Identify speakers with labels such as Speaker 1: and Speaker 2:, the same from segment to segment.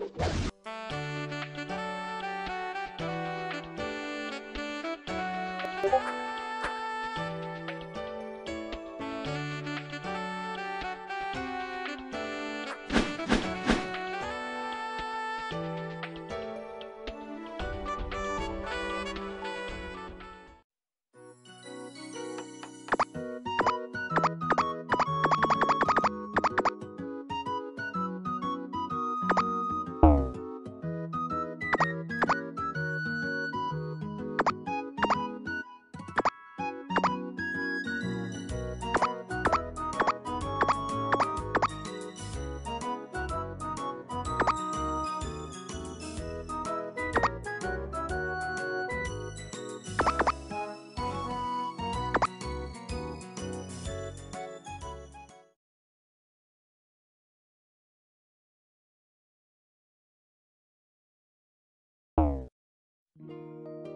Speaker 1: you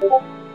Speaker 1: you